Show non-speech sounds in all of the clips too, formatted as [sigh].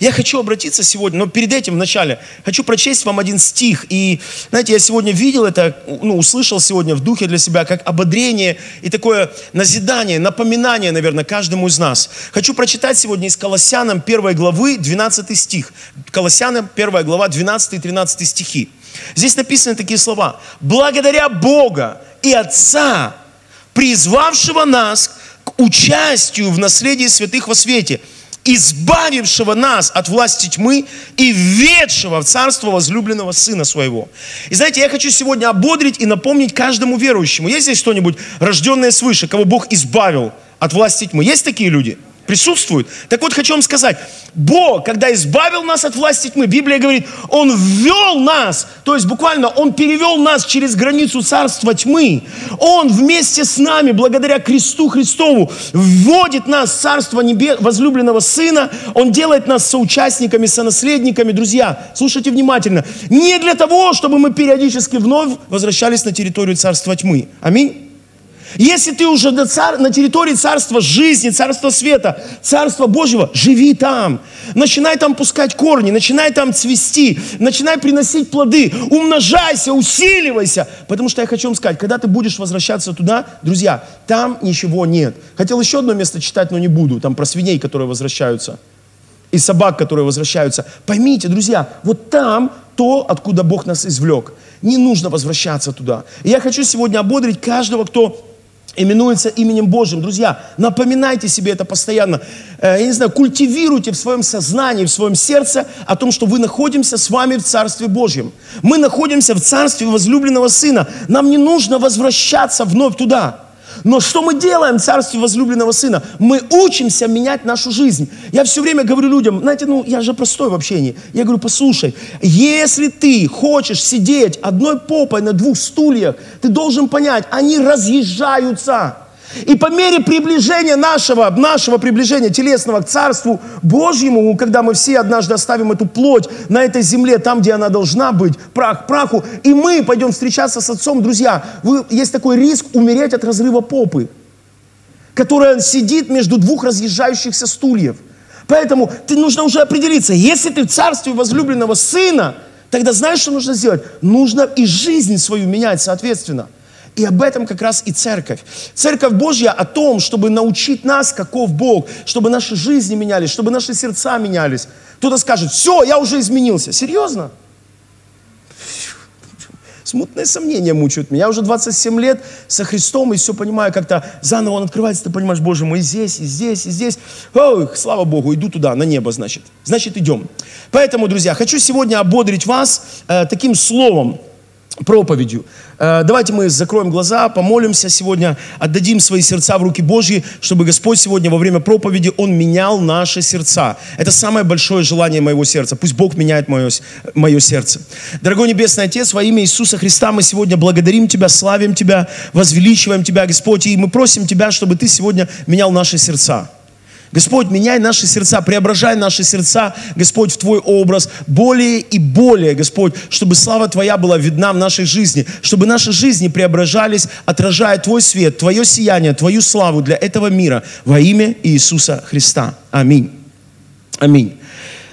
я хочу обратиться сегодня, но перед этим вначале хочу прочесть вам один стих. И, знаете, я сегодня видел это, ну, услышал сегодня в духе для себя, как ободрение и такое назидание, напоминание, наверное, каждому из нас. Хочу прочитать сегодня из Колоссянам 1 главы 12 стих. Колоссянам 1 глава 12 и 13 стихи. Здесь написаны такие слова. «Благодаря Бога и Отца, призвавшего нас к участию в наследии святых во свете, избавившего нас от власти тьмы и ведшего в царство возлюбленного Сына Своего. И знаете, я хочу сегодня ободрить и напомнить каждому верующему. Есть здесь кто-нибудь, рожденный свыше, кого Бог избавил от власти тьмы? Есть такие люди? Присутствуют. Так вот, хочу вам сказать, Бог, когда избавил нас от власти тьмы, Библия говорит, Он ввел нас, то есть буквально Он перевел нас через границу царства тьмы. Он вместе с нами, благодаря кресту Христову, вводит нас в царство небе, возлюбленного Сына. Он делает нас соучастниками, сонаследниками. Друзья, слушайте внимательно. Не для того, чтобы мы периодически вновь возвращались на территорию царства тьмы. Аминь. Если ты уже на, цар, на территории царства жизни, царства света, царства Божьего, живи там. Начинай там пускать корни, начинай там цвести, начинай приносить плоды, умножайся, усиливайся. Потому что я хочу вам сказать, когда ты будешь возвращаться туда, друзья, там ничего нет. Хотел еще одно место читать, но не буду. Там про свиней, которые возвращаются. И собак, которые возвращаются. Поймите, друзья, вот там то, откуда Бог нас извлек. Не нужно возвращаться туда. И я хочу сегодня ободрить каждого, кто именуется именем Божьим. Друзья, напоминайте себе это постоянно. Э, я не знаю, культивируйте в своем сознании, в своем сердце о том, что вы находимся с вами в Царстве Божьем. Мы находимся в Царстве возлюбленного Сына. Нам не нужно возвращаться вновь туда. Но что мы делаем в Царстве возлюбленного Сына? Мы учимся менять нашу жизнь. Я все время говорю людям, знаете, ну я же простой в общении. Я говорю, послушай, если ты хочешь сидеть одной попой на двух стульях, ты должен понять, они разъезжаются. И по мере приближения нашего, нашего приближения телесного к Царству Божьему, когда мы все однажды оставим эту плоть на этой земле, там, где она должна быть, прах праху, и мы пойдем встречаться с Отцом, друзья, вы, есть такой риск умереть от разрыва попы, которая сидит между двух разъезжающихся стульев. Поэтому ты нужно уже определиться, если ты в Царстве возлюбленного Сына, тогда знаешь, что нужно сделать? Нужно и жизнь свою менять соответственно – и об этом как раз и церковь. Церковь Божья о том, чтобы научить нас, каков Бог, чтобы наши жизни менялись, чтобы наши сердца менялись. Кто-то скажет, все, я уже изменился. Серьезно? Смутные сомнения мучают меня. Я уже 27 лет со Христом, и все понимаю, как-то заново он открывается, ты понимаешь, Боже мой, здесь, и здесь, и здесь. Ой, слава Богу, иду туда, на небо, значит. Значит, идем. Поэтому, друзья, хочу сегодня ободрить вас э, таким словом, проповедью. Э, давайте мы закроем глаза, помолимся сегодня, отдадим свои сердца в руки Божьи, чтобы Господь сегодня во время проповеди, Он менял наши сердца. Это самое большое желание моего сердца. Пусть Бог меняет мое, мое сердце. Дорогой Небесный Отец, во имя Иисуса Христа мы сегодня благодарим Тебя, славим Тебя, возвеличиваем Тебя, Господь, и мы просим Тебя, чтобы Ты сегодня менял наши сердца. Господь, меняй наши сердца, преображай наши сердца, Господь, в Твой образ, более и более, Господь, чтобы слава Твоя была видна в нашей жизни, чтобы наши жизни преображались, отражая Твой свет, Твое сияние, Твою славу для этого мира во имя Иисуса Христа. Аминь. Аминь.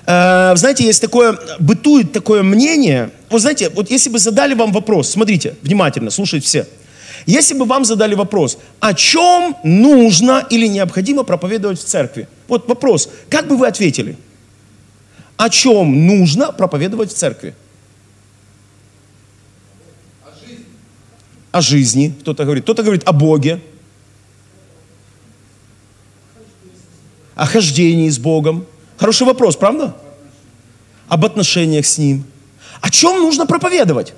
Э, знаете, есть такое, бытует такое мнение, вот знаете, вот если бы задали вам вопрос, смотрите, внимательно, слушайте все – если бы вам задали вопрос, о чем нужно или необходимо проповедовать в церкви? Вот вопрос, как бы вы ответили? О чем нужно проповедовать в церкви? О жизни. Кто-то говорит. Кто-то говорит о Боге. О хождении с Богом. Хороший вопрос, правда? Об отношениях с Ним. О чем нужно проповедовать?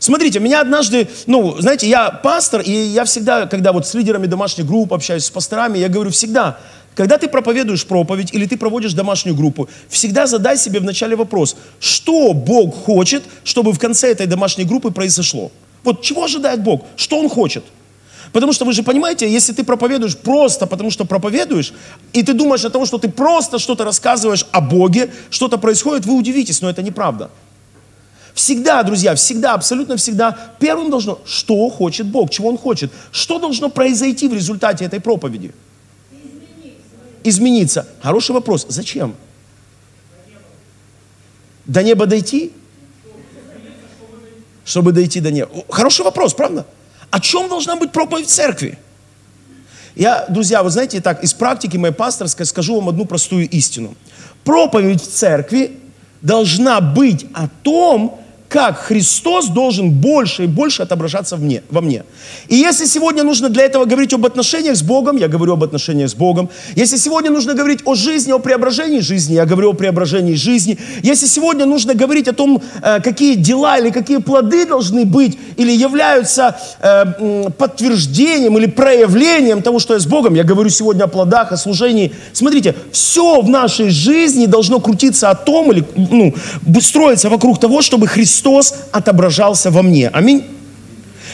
Смотрите, меня однажды, ну, знаете, я пастор, и я всегда, когда вот с лидерами домашних групп общаюсь, с пасторами, я говорю всегда, когда ты проповедуешь проповедь или ты проводишь домашнюю группу, всегда задай себе вначале вопрос, что Бог хочет, чтобы в конце этой домашней группы произошло. Вот чего ожидает Бог? Что Он хочет? Потому что вы же понимаете, если ты проповедуешь просто потому, что проповедуешь, и ты думаешь о том, что ты просто что-то рассказываешь о Боге, что-то происходит, вы удивитесь, но это неправда. Всегда, друзья, всегда, абсолютно всегда, первым должно, что хочет Бог, чего Он хочет, что должно произойти в результате этой проповеди. Измениться. Хороший вопрос. Зачем? До неба дойти? Чтобы дойти до неба. Хороший вопрос, правда? О чем должна быть проповедь в церкви? Я, друзья, вы знаете, так, из практики моей пасторской скажу вам одну простую истину. Проповедь в церкви должна быть о том, как Христос должен больше и больше отображаться в мне, во мне. И если сегодня нужно для этого говорить об отношениях с Богом, я говорю об отношениях с Богом. Если сегодня нужно говорить о жизни, о преображении жизни, я говорю о преображении жизни. Если сегодня нужно говорить о том, э, какие дела или какие плоды должны быть, или являются э, подтверждением или проявлением того, что я с Богом, я говорю сегодня о плодах, о служении. Смотрите, все в нашей жизни должно крутиться о том, или ну, строиться вокруг того, чтобы Христос Христос отображался во мне. Аминь.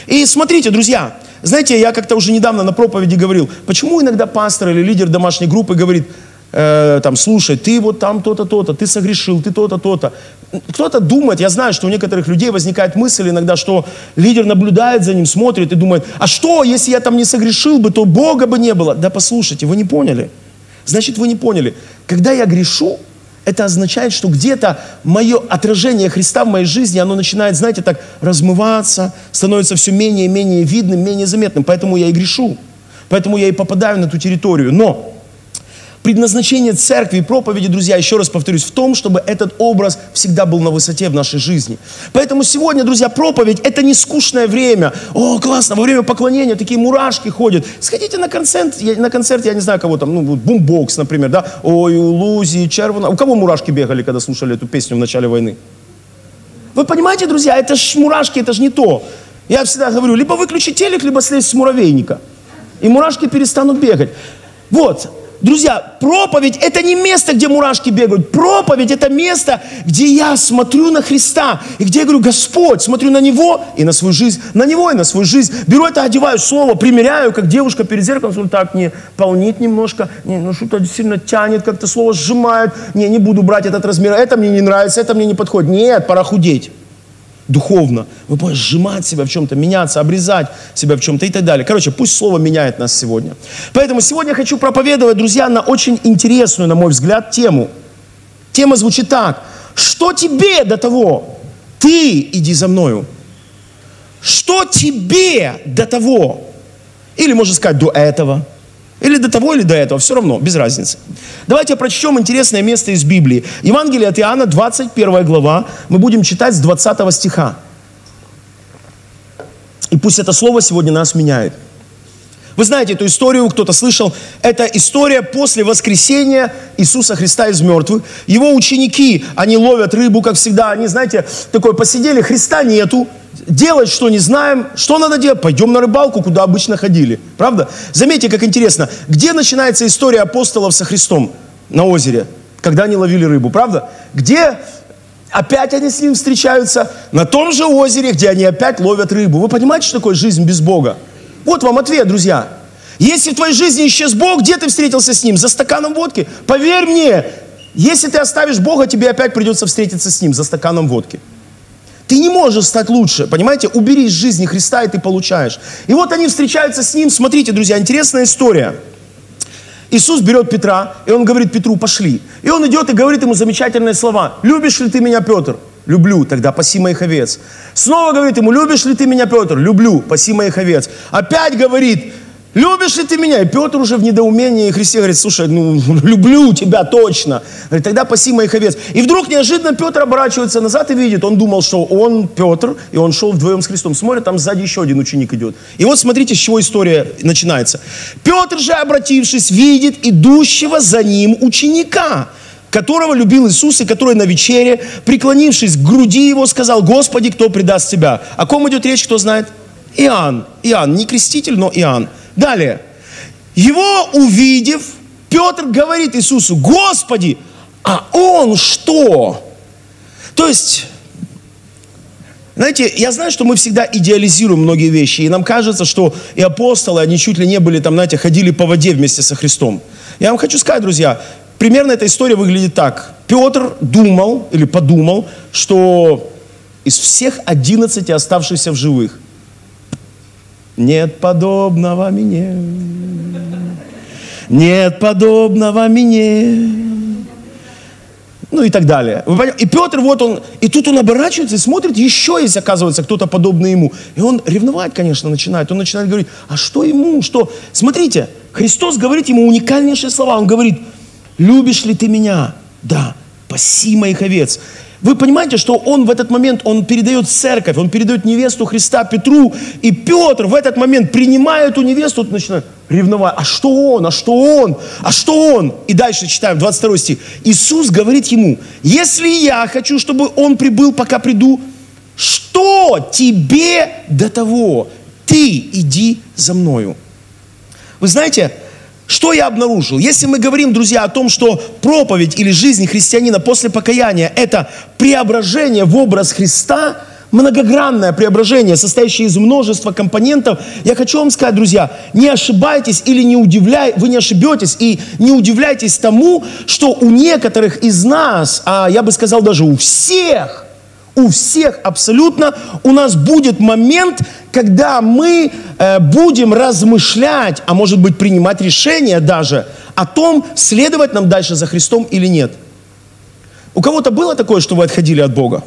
И смотрите, друзья, знаете, я как-то уже недавно на проповеди говорил, почему иногда пастор или лидер домашней группы говорит, э, там, слушай, ты вот там то-то, то-то, ты согрешил, ты то-то, то-то. Кто-то думает, я знаю, что у некоторых людей возникает мысль иногда, что лидер наблюдает за ним, смотрит и думает, а что, если я там не согрешил бы, то Бога бы не было. Да послушайте, вы не поняли. Значит, вы не поняли. Когда я грешу, это означает, что где-то мое отражение Христа в моей жизни, оно начинает, знаете, так размываться, становится все менее и менее видным, менее заметным. Поэтому я и грешу. Поэтому я и попадаю на ту территорию. Но Предназначение церкви и проповеди, друзья, еще раз повторюсь, в том, чтобы этот образ всегда был на высоте в нашей жизни. Поэтому сегодня, друзья, проповедь – это не скучное время. О, классно, во время поклонения такие мурашки ходят. Сходите на концерт, я, на концерт, я не знаю, кого там, ну, бумбокс, например, да? Ой, у Лузи, Червона. У кого мурашки бегали, когда слушали эту песню в начале войны? Вы понимаете, друзья, это ж мурашки, это же не то. Я всегда говорю, либо выключи телек, либо слезь с муравейника. И мурашки перестанут бегать. Вот, Друзья, проповедь – это не место, где мурашки бегают. Проповедь – это место, где я смотрю на Христа. И где я говорю, Господь, смотрю на Него и на свою жизнь, на Него и на свою жизнь. Беру это, одеваю слово, примеряю, как девушка перед зеркалом, смотрю, так, не полнит немножко, не, ну что-то сильно тянет, как-то слово сжимает. Не, не буду брать этот размер, это мне не нравится, это мне не подходит. Нет, пора худеть духовно. Вы будете сжимать себя в чем-то, меняться, обрезать себя в чем-то и так далее. Короче, пусть Слово меняет нас сегодня. Поэтому сегодня хочу проповедовать, друзья, на очень интересную, на мой взгляд, тему. Тема звучит так. Что тебе до того? Ты иди за мною. Что тебе до того? Или можно сказать до этого. Или до того, или до этого, все равно, без разницы. Давайте прочтем интересное место из Библии. Евангелие от Иоанна, 21 глава. Мы будем читать с 20 стиха. И пусть это слово сегодня нас меняет. Вы знаете эту историю, кто-то слышал. Это история после воскресения Иисуса Христа из мертвых. Его ученики, они ловят рыбу, как всегда. Они, знаете, такой посидели, Христа нету делать, что не знаем. Что надо делать? Пойдем на рыбалку, куда обычно ходили. Правда? Заметьте, как интересно. Где начинается история апостолов со Христом? На озере. Когда они ловили рыбу. Правда? Где опять они с ним встречаются? На том же озере, где они опять ловят рыбу. Вы понимаете, что такое жизнь без Бога? Вот вам ответ, друзья. Если в твоей жизни исчез Бог, где ты встретился с Ним? За стаканом водки? Поверь мне, если ты оставишь Бога, тебе опять придется встретиться с Ним за стаканом водки. Ты не можешь стать лучше, понимаете? Убери из жизни Христа, и ты получаешь. И вот они встречаются с ним. Смотрите, друзья, интересная история. Иисус берет Петра, и он говорит Петру, пошли. И он идет и говорит ему замечательные слова. Любишь ли ты меня, Петр? Люблю, тогда паси моих овец. Снова говорит ему, любишь ли ты меня, Петр? Люблю, паси моих овец. Опять говорит, Любишь ли ты меня? И Петр уже в недоумении, Христе говорит, слушай, ну, [laughs] люблю тебя точно. Говорит, тогда паси моих овец. И вдруг неожиданно Петр оборачивается назад и видит, он думал, что он Петр, и он шел вдвоем с Христом. Смотрит, там сзади еще один ученик идет. И вот смотрите, с чего история начинается. Петр же, обратившись, видит идущего за ним ученика, которого любил Иисус, и который на вечере, преклонившись к груди его, сказал, Господи, кто предаст тебя? О ком идет речь, кто знает? Иоанн. Иоанн, не креститель, но Иоанн. Далее. Его увидев, Петр говорит Иисусу, Господи, а он что? То есть, знаете, я знаю, что мы всегда идеализируем многие вещи, и нам кажется, что и апостолы, они чуть ли не были там, знаете, ходили по воде вместе со Христом. Я вам хочу сказать, друзья, примерно эта история выглядит так. Петр думал или подумал, что из всех одиннадцати оставшихся в живых, нет подобного мне. Нет подобного мне. ну и так далее. И Петр, вот он, и тут он оборачивается и смотрит, еще есть, оказывается, кто-то подобный ему. И он ревновать, конечно, начинает. Он начинает говорить, а что ему, что? Смотрите, Христос говорит ему уникальнейшие слова. Он говорит, любишь ли ты меня? Да, паси моих овец. Вы понимаете, что он в этот момент, он передает церковь, он передает невесту Христа Петру, и Петр в этот момент принимает эту невесту, он начинает ревновать. А что он? А что он? А что он? И дальше читаем, 22 стих. Иисус говорит ему, если я хочу, чтобы он прибыл, пока приду, что тебе до того? Ты иди за мною. Вы знаете, что я обнаружил? Если мы говорим, друзья, о том, что проповедь или жизнь христианина после покаяния – это преображение в образ Христа, многогранное преображение, состоящее из множества компонентов, я хочу вам сказать, друзья, не ошибайтесь или не удивляй, вы не ошибетесь и не удивляйтесь тому, что у некоторых из нас, а я бы сказал даже у всех, у всех абсолютно у нас будет момент, когда мы будем размышлять, а может быть принимать решение даже о том, следовать нам дальше за Христом или нет. У кого-то было такое, что вы отходили от Бога?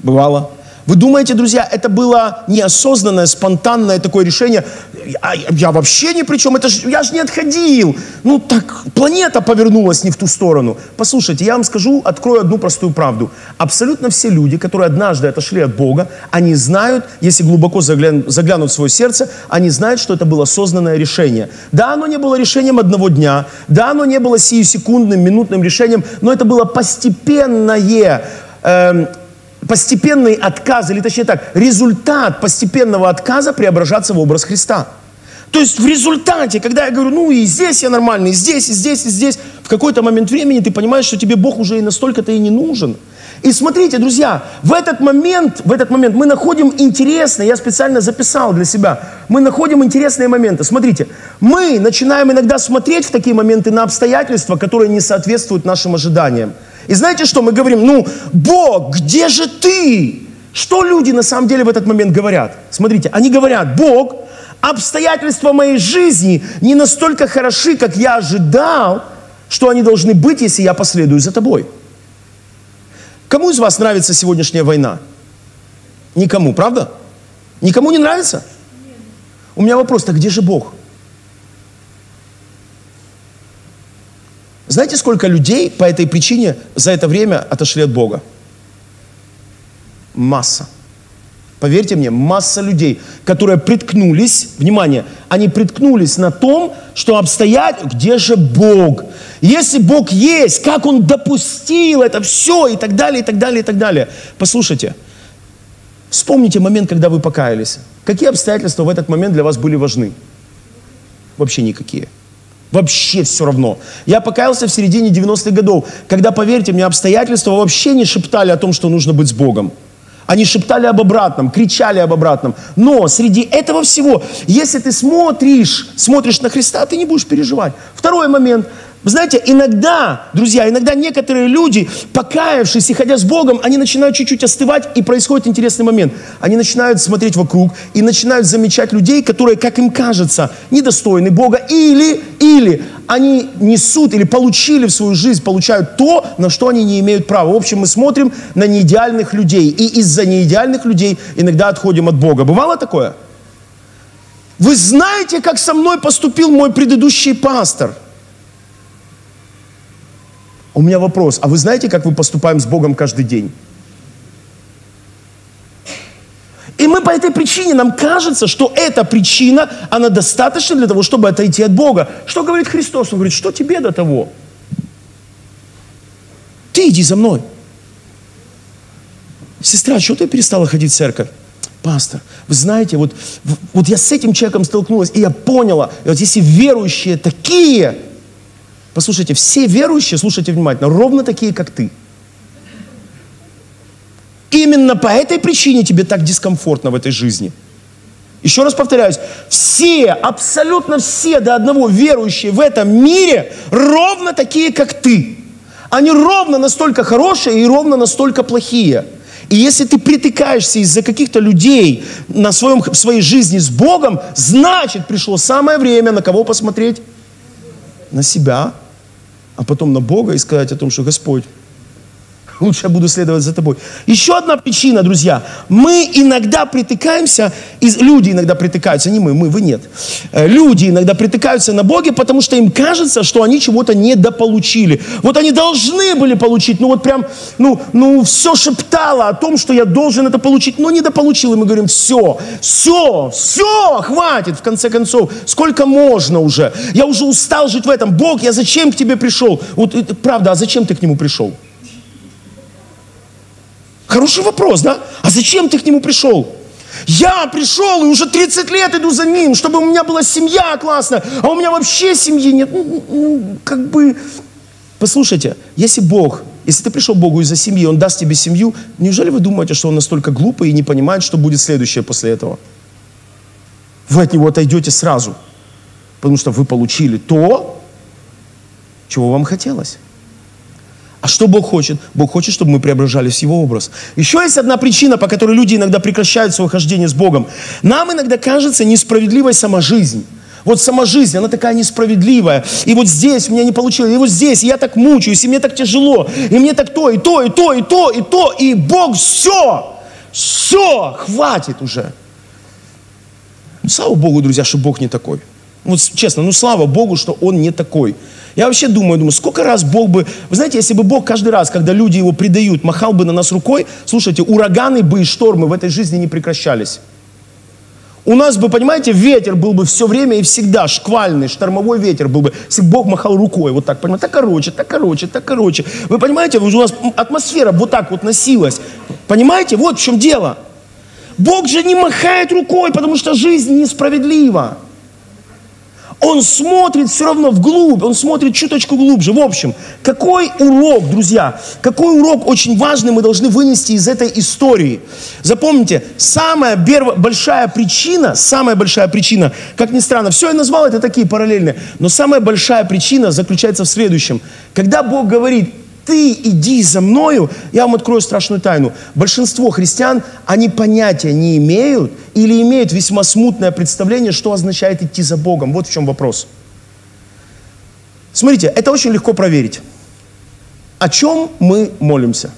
Бывало. Вы думаете, друзья, это было неосознанное, спонтанное такое решение? Я, я вообще ни при чем, это ж, я же не отходил. Ну так, планета повернулась не в ту сторону. Послушайте, я вам скажу, открою одну простую правду. Абсолютно все люди, которые однажды отошли от Бога, они знают, если глубоко заглян, заглянут в свое сердце, они знают, что это было осознанное решение. Да, оно не было решением одного дня, да, оно не было сиюсекундным, минутным решением, но это было постепенное, э, постепенный отказ, или точнее так, результат постепенного отказа преображаться в образ Христа. То есть в результате, когда я говорю, ну и здесь я нормальный, и здесь, и здесь, и здесь, в какой-то момент времени ты понимаешь, что тебе Бог уже и настолько-то и не нужен. И смотрите, друзья, в этот момент, в этот момент мы находим интересные, я специально записал для себя, мы находим интересные моменты. Смотрите, мы начинаем иногда смотреть в такие моменты на обстоятельства, которые не соответствуют нашим ожиданиям. И знаете что? Мы говорим, ну, Бог, где же ты? Что люди на самом деле в этот момент говорят? Смотрите, они говорят, Бог, обстоятельства моей жизни не настолько хороши, как я ожидал, что они должны быть, если я последую за тобой. Кому из вас нравится сегодняшняя война? Никому, правда? Никому не нравится? У меня вопрос, так где же Бог? Знаете, сколько людей по этой причине за это время отошли от Бога? Масса. Поверьте мне, масса людей, которые приткнулись, внимание, они приткнулись на том, что обстоят, где же Бог? Если Бог есть, как Он допустил это все и так далее, и так далее, и так далее. Послушайте, вспомните момент, когда вы покаялись. Какие обстоятельства в этот момент для вас были важны? Вообще никакие. Вообще все равно. Я покаялся в середине 90-х годов, когда, поверьте мне, обстоятельства вообще не шептали о том, что нужно быть с Богом. Они шептали об обратном, кричали об обратном. Но среди этого всего, если ты смотришь, смотришь на Христа, ты не будешь переживать. Второй момент. Вы знаете, иногда, друзья, иногда некоторые люди, покаявшись и ходя с Богом, они начинают чуть-чуть остывать, и происходит интересный момент. Они начинают смотреть вокруг и начинают замечать людей, которые, как им кажется, недостойны Бога, или, или они несут или получили в свою жизнь, получают то, на что они не имеют права. В общем, мы смотрим на неидеальных людей, и из-за неидеальных людей иногда отходим от Бога. Бывало такое? Вы знаете, как со мной поступил мой предыдущий пастор – у меня вопрос, а вы знаете, как мы поступаем с Богом каждый день? И мы по этой причине, нам кажется, что эта причина, она достаточна для того, чтобы отойти от Бога. Что говорит Христос? Он говорит, что тебе до того? Ты иди за мной. Сестра, что ты перестала ходить в церковь? Пастор, вы знаете, вот, вот я с этим человеком столкнулась, и я поняла, и вот если верующие такие, Послушайте, все верующие, слушайте внимательно, ровно такие, как ты. Именно по этой причине тебе так дискомфортно в этой жизни. Еще раз повторяюсь, все, абсолютно все до одного верующие в этом мире ровно такие, как ты. Они ровно настолько хорошие и ровно настолько плохие. И если ты притыкаешься из-за каких-то людей на своем, в своей жизни с Богом, значит пришло самое время на кого посмотреть? На себя а потом на Бога и сказать о том, что Господь, Лучше я буду следовать за тобой. Еще одна причина, друзья. Мы иногда притыкаемся, люди иногда притыкаются, не мы, мы, вы нет. Э, люди иногда притыкаются на Боге, потому что им кажется, что они чего-то недополучили. Вот они должны были получить, ну вот прям, ну, ну все шептало о том, что я должен это получить, но недополучил. И мы говорим, все, все, все, хватит, в конце концов, сколько можно уже? Я уже устал жить в этом. Бог, я зачем к тебе пришел? Вот правда, а зачем ты к нему пришел? Хороший вопрос, да? А зачем ты к нему пришел? Я пришел и уже 30 лет иду за ним, чтобы у меня была семья классная, а у меня вообще семьи нет. Ну, ну, как бы, послушайте, если Бог, если ты пришел к Богу из-за семьи, Он даст тебе семью, неужели вы думаете, что Он настолько глупый и не понимает, что будет следующее после этого? Вы от Него отойдете сразу, потому что вы получили то, чего вам хотелось. А что Бог хочет? Бог хочет, чтобы мы преображались в Его образ. Еще есть одна причина, по которой люди иногда прекращают свое хождение с Богом. Нам иногда кажется несправедливой сама жизнь. Вот сама жизнь, она такая несправедливая. И вот здесь у меня не получилось, и вот здесь, и я так мучаюсь, и мне так тяжело, и мне так то, и то, и то, и то, и то, и Бог все, все, хватит уже. Слава Богу, друзья, что Бог не такой. Вот честно, ну слава Богу, что Он не такой. Я вообще думаю, думаю, сколько раз Бог бы... Вы знаете, если бы Бог каждый раз, когда люди Его предают, махал бы на нас рукой, слушайте, ураганы бы и штормы в этой жизни не прекращались. У нас бы, понимаете, ветер был бы все время и всегда, шквальный, штормовой ветер был бы, если Бог махал рукой, вот так, понимаете, так короче, так короче, так короче. Вы понимаете, у нас атмосфера вот так вот носилась. Понимаете, вот в чем дело. Бог же не махает рукой, потому что жизнь несправедлива. Он смотрит все равно вглубь, он смотрит чуточку глубже. В общем, какой урок, друзья, какой урок очень важный мы должны вынести из этой истории? Запомните, самая большая причина, самая большая причина, как ни странно, все я назвал это такие параллельные, но самая большая причина заключается в следующем. Когда Бог говорит, ты иди за мною, я вам открою страшную тайну. Большинство христиан, они понятия не имеют или имеют весьма смутное представление, что означает идти за Богом. Вот в чем вопрос. Смотрите, это очень легко проверить. О чем мы молимся?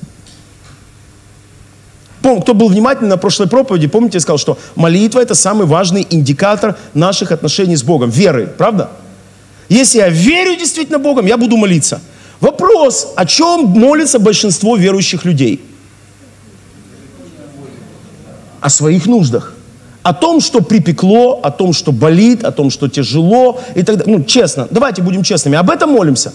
Кто был внимательный на прошлой проповеди, помните, я сказал, что молитва – это самый важный индикатор наших отношений с Богом, веры, правда? Если я верю действительно Богом, я буду молиться – Вопрос, о чем молится большинство верующих людей? О своих нуждах. О том, что припекло, о том, что болит, о том, что тяжело и так далее. Ну, честно, давайте будем честными. Об этом молимся.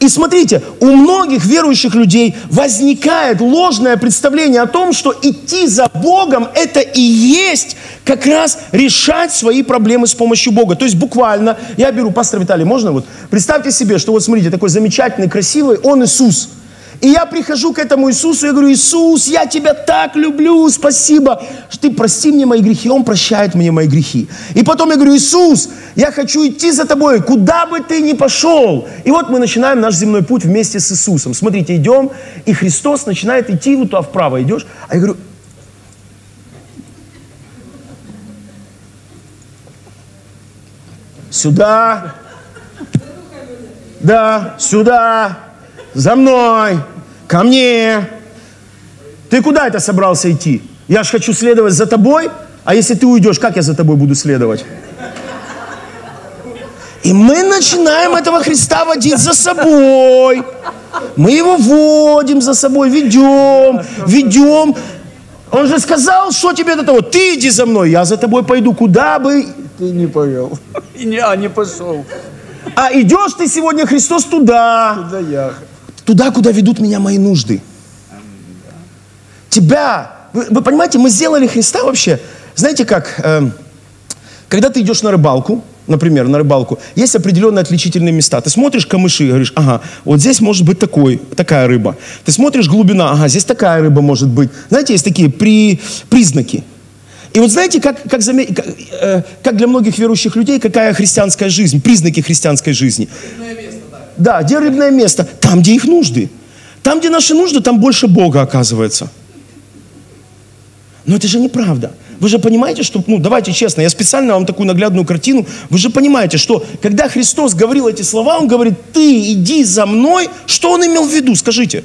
И смотрите, у многих верующих людей возникает ложное представление о том, что идти за Богом – это и есть как раз решать свои проблемы с помощью Бога. То есть буквально, я беру, пастор Виталий, можно вот? Представьте себе, что вот смотрите, такой замечательный, красивый, он Иисус – и я прихожу к этому Иисусу, я говорю, Иисус, я тебя так люблю, спасибо, что ты прости мне мои грехи. Он прощает мне мои грехи. И потом я говорю, Иисус, я хочу идти за тобой, куда бы ты ни пошел. И вот мы начинаем наш земной путь вместе с Иисусом. Смотрите, идем, и Христос начинает идти вот туда вправо идешь. А я говорю, сюда, да, сюда, за мной ко мне. Ты куда это собрался идти? Я же хочу следовать за тобой, а если ты уйдешь, как я за тобой буду следовать? И мы начинаем этого Христа водить за собой. Мы его водим за собой, ведем, ведем. Он же сказал, что тебе до того? Ты иди за мной, я за тобой пойду, куда бы... Ты не повел. [laughs] Я не пошел. А идешь ты сегодня, Христос, туда. Туда я. Туда, куда ведут меня мои нужды. Тебя. Вы, вы понимаете, мы сделали Христа вообще. Знаете как, э, когда ты идешь на рыбалку, например, на рыбалку, есть определенные отличительные места. Ты смотришь камыши и говоришь, ага, вот здесь может быть такой, такая рыба. Ты смотришь глубина, ага, здесь такая рыба может быть. Знаете, есть такие при, признаки. И вот знаете, как, как, заме... как, э, как для многих верующих людей, какая христианская жизнь, признаки христианской жизни. Да, где рыбное место? Там, где их нужды. Там, где наши нужды, там больше Бога оказывается. Но это же неправда. вы же понимаете, что, ну, давайте честно, я специально вам такую наглядную картину, вы же понимаете, что когда Христос говорил эти слова, Он говорит, ты иди за мной, что Он имел в виду, скажите?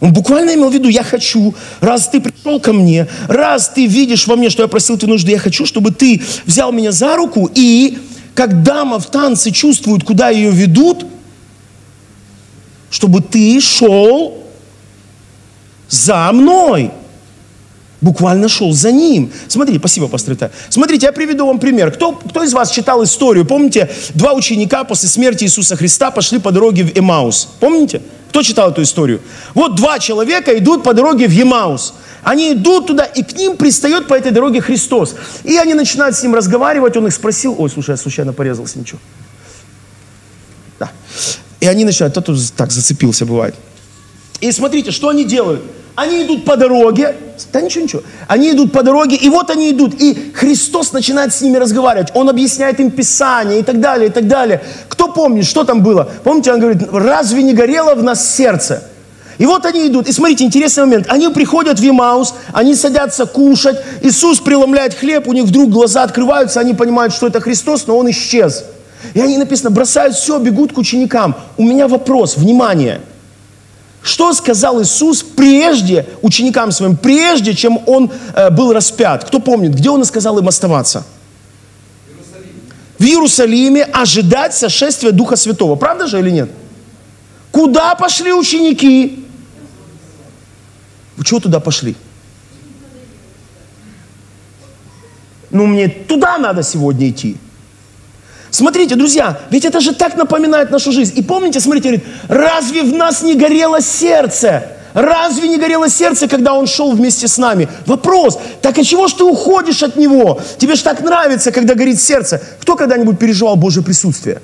Он буквально имел в виду, я хочу, раз ты пришел ко мне, раз ты видишь во мне, что я просил ты нужды, я хочу, чтобы ты взял меня за руку и, как дама в танце чувствует, куда ее ведут, чтобы ты шел за мной. Буквально шел за ним. Смотрите, спасибо, пастор Италь. Смотрите, я приведу вам пример. Кто, кто из вас читал историю? Помните, два ученика после смерти Иисуса Христа пошли по дороге в Эмаус. Помните? Кто читал эту историю? Вот два человека идут по дороге в Емаус. Они идут туда, и к ним пристает по этой дороге Христос. И они начинают с ним разговаривать. Он их спросил, ой, слушай, я случайно порезался, ничего. Да. И они начинают, а тут так зацепился бывает. И смотрите, что они делают. Они идут по дороге, да ничего, ничего. Они идут по дороге, и вот они идут, и Христос начинает с ними разговаривать. Он объясняет им Писание и так далее, и так далее. Кто помнит, что там было? Помните, он говорит, разве не горело в нас сердце? И вот они идут. И смотрите, интересный момент. Они приходят в Емаус, они садятся кушать. Иисус преломляет хлеб, у них вдруг глаза открываются, они понимают, что это Христос, но он исчез. И они, написано, бросают все, бегут к ученикам. У меня вопрос, внимание – что сказал Иисус прежде, ученикам своим, прежде, чем Он э, был распят? Кто помнит, где Он сказал им оставаться? В Иерусалиме ожидать сошествия Духа Святого. Правда же или нет? Куда пошли ученики? Вы чего туда пошли? Ну, мне туда надо сегодня идти. Смотрите, друзья, ведь это же так напоминает нашу жизнь. И помните, смотрите, говорит, разве в нас не горело сердце? Разве не горело сердце, когда он шел вместе с нами? Вопрос, так а чего ж ты уходишь от него? Тебе же так нравится, когда горит сердце. Кто когда-нибудь переживал Божье присутствие?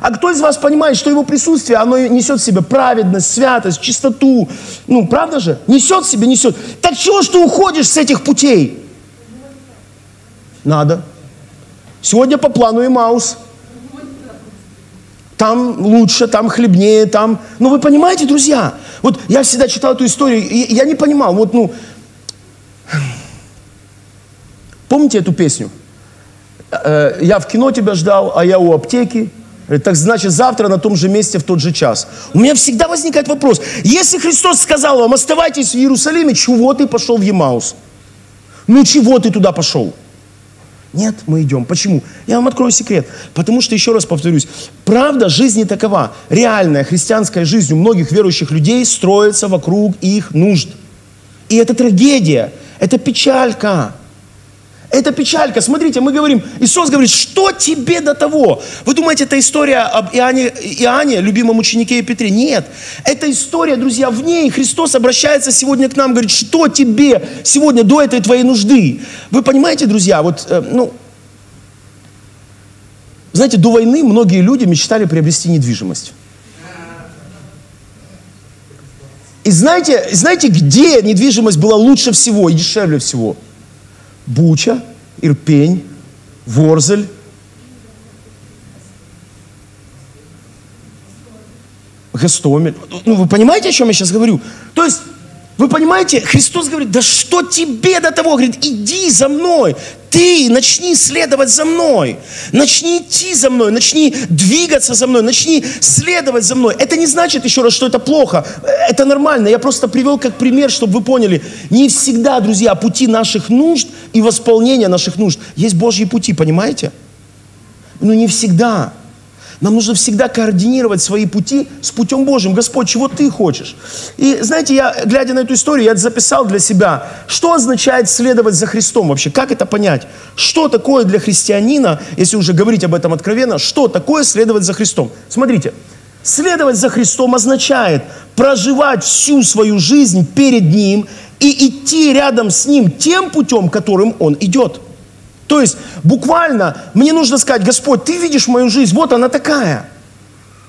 А кто из вас понимает, что его присутствие, оно несет в себе праведность, святость, чистоту? Ну, правда же? Несет в себе, несет. Так чего ж ты уходишь с этих путей? Надо. Сегодня по плану и Маус. Там лучше, там хлебнее, там... Ну, вы понимаете, друзья? Вот я всегда читал эту историю, и я не понимал, вот, ну... [sighs] Помните эту песню? Э, я в кино тебя ждал, а я у аптеки. Так значит, завтра на том же месте в тот же час. У меня всегда возникает вопрос. Если Христос сказал вам, оставайтесь в Иерусалиме, чего ты пошел в Емаус? Ну, чего ты туда пошел? Нет, мы идем. Почему? Я вам открою секрет. Потому что, еще раз повторюсь, правда жизни такова. Реальная христианская жизнь у многих верующих людей строится вокруг их нужд. И это трагедия, это печалька. Это печалька. Смотрите, мы говорим, Иисус говорит, что тебе до того? Вы думаете, это история об Иоанне, Иоанне, любимом ученике и Петре? Нет. Это история, друзья, в ней Христос обращается сегодня к нам, говорит, что тебе сегодня до этой твоей нужды? Вы понимаете, друзья, вот, э, ну, знаете, до войны многие люди мечтали приобрести недвижимость. И знаете, знаете, где недвижимость была лучше всего и дешевле всего? Буча, Ирпень, Ворзель. Гастомель. Ну, вы понимаете, о чем я сейчас говорю? То есть вы понимаете, Христос говорит, да что тебе до того? Говорит, иди за мной. Ты начни следовать за мной. Начни идти за мной. Начни двигаться за мной. Начни следовать за мной. Это не значит еще раз, что это плохо. Это нормально. Я просто привел как пример, чтобы вы поняли. Не всегда, друзья, пути наших нужд и восполнения наших нужд. Есть Божьи пути, понимаете? Но не всегда. Нам нужно всегда координировать свои пути с путем Божьим. Господь, чего ты хочешь? И знаете, я, глядя на эту историю, я записал для себя, что означает следовать за Христом вообще, как это понять? Что такое для христианина, если уже говорить об этом откровенно, что такое следовать за Христом? Смотрите, следовать за Христом означает проживать всю свою жизнь перед Ним и идти рядом с Ним тем путем, которым Он идет. То есть буквально мне нужно сказать, Господь, ты видишь мою жизнь, вот она такая.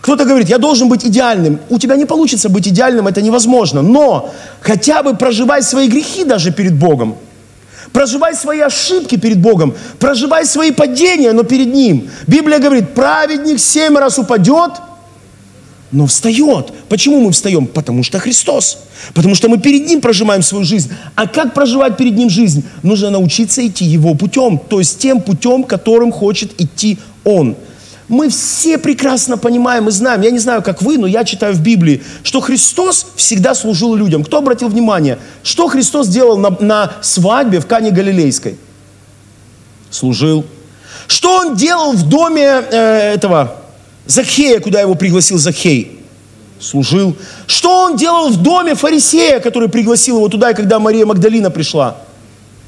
Кто-то говорит, я должен быть идеальным. У тебя не получится быть идеальным, это невозможно. Но хотя бы проживай свои грехи даже перед Богом. Проживай свои ошибки перед Богом. Проживай свои падения, но перед Ним. Библия говорит, праведник семь раз упадет, но встает. Почему мы встаем? Потому что Христос. Потому что мы перед Ним проживаем свою жизнь. А как проживать перед Ним жизнь? Нужно научиться идти Его путем, то есть тем путем, которым хочет идти Он. Мы все прекрасно понимаем и знаем, я не знаю, как вы, но я читаю в Библии, что Христос всегда служил людям. Кто обратил внимание, что Христос делал на, на свадьбе в Кане Галилейской? Служил. Что Он делал в доме э, этого Захея, куда его пригласил Захей? Служил. Что он делал в доме фарисея, который пригласил его туда, и когда Мария Магдалина пришла?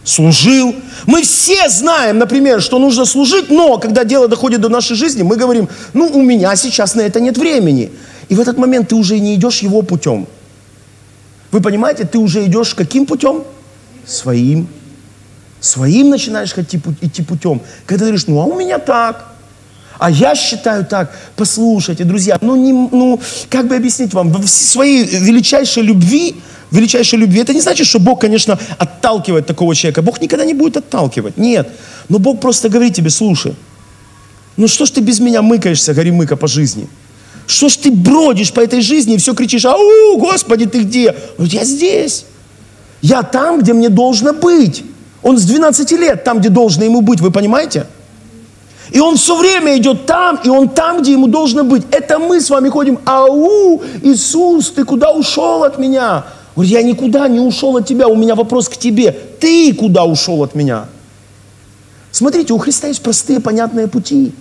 Служил. Мы все знаем, например, что нужно служить, но когда дело доходит до нашей жизни, мы говорим, ну, у меня сейчас на это нет времени. И в этот момент ты уже не идешь его путем. Вы понимаете, ты уже идешь каким путем? Своим. Своим начинаешь идти, путем. Когда ты говоришь, ну, а у меня так. А я считаю так, послушайте, друзья, ну, не, ну как бы объяснить вам, в своей величайшей любви, величайшей любви, это не значит, что Бог, конечно, отталкивает такого человека. Бог никогда не будет отталкивать, нет. Но Бог просто говорит тебе, слушай, ну что ж ты без меня мыкаешься, горемыка по жизни? Что ж ты бродишь по этой жизни и все кричишь, ау, Господи, ты где? Вот я здесь. Я там, где мне должно быть. Он с 12 лет там, где должно ему быть, вы понимаете? И он все время идет там, и он там, где ему должно быть. Это мы с вами ходим, ау, Иисус, ты куда ушел от меня? Говорит, я никуда не ушел от тебя, у меня вопрос к тебе. Ты куда ушел от меня? Смотрите, у Христа есть простые, понятные пути.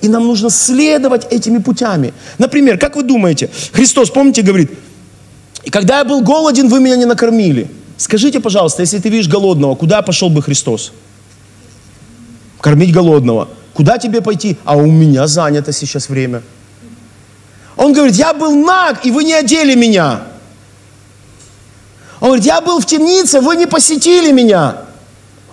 И нам нужно следовать этими путями. Например, как вы думаете, Христос, помните, говорит, когда я был голоден, вы меня не накормили. Скажите, пожалуйста, если ты видишь голодного, куда пошел бы Христос? Кормить голодного. Куда тебе пойти? А у меня занято сейчас время. Он говорит, я был наг, и вы не одели меня. Он говорит, я был в темнице, вы не посетили меня.